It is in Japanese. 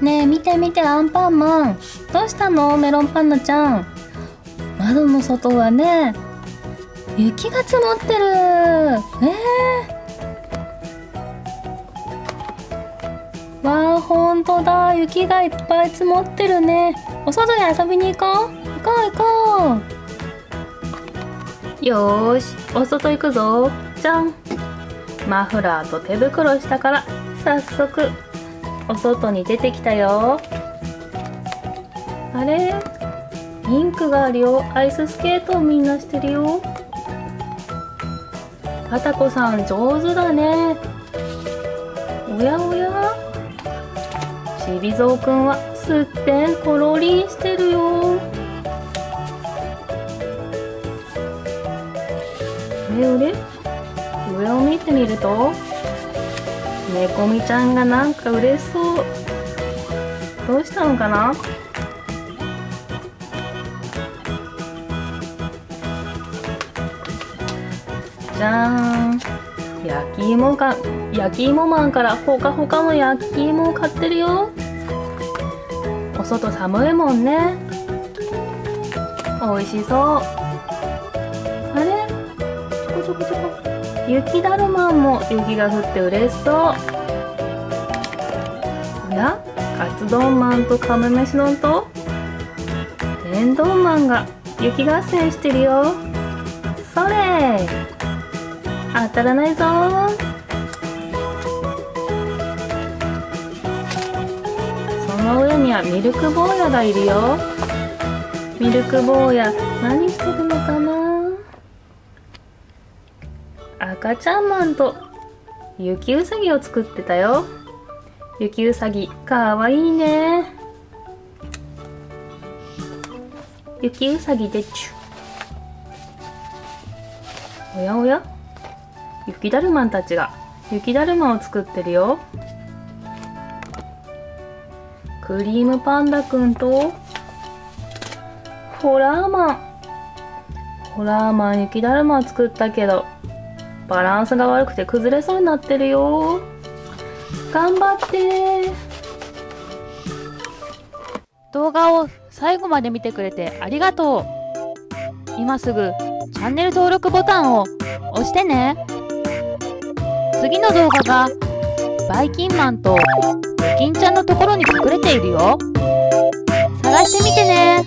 ねえ見て見てアンパンマン。どうしたのメロンパンナちゃん。窓の外はね雪が積もってる。えー、わあほんとだ。雪がいっぱい積もってるね。お外に遊びに行こう。行こう行こう。よーしお外行くぞ。じゃん。マフラーと手袋したから早速。お外に出てきたよ。あれ？ピンクがあるよ。アイススケートをみんなしてるよ。パタコさん上手だね。おやおや？ちびぞうくんはすってんころりんしてるよ。えおれ？上を見てみると？猫みちゃんがなんか嬉しそう。どうしたのかな？じゃーん。焼き芋が焼き芋マンからほかほかの焼き芋を買ってるよ。お外寒いもんね。おいしそう。あれ？ちょこちょこちょこ。雪だるまも雪が降って嬉しそう。おやカツ丼マンとカメ飯丼と天丼マンが雪合戦してるよ。それ当たらないぞ。その上にはミルク坊やがいるよ。ミルク坊や何赤ちゃんマンと雪うさぎを作ってたよ。雪うさぎかわいいね。雪うさぎでちゅ。おやおや。雪だるまんたちが雪だるまを作ってるよ。クリームパンダくんとホラーマン。ホラーマン雪だるまを作ったけどバランスが悪くて崩れそうになってるよ。頑張って。動画を最後まで見てくれてありがとう。今すぐチャンネル登録ボタンを押してね。次の動画がバイキンマンと金ちゃんのところに隠れているよ。探してみてね。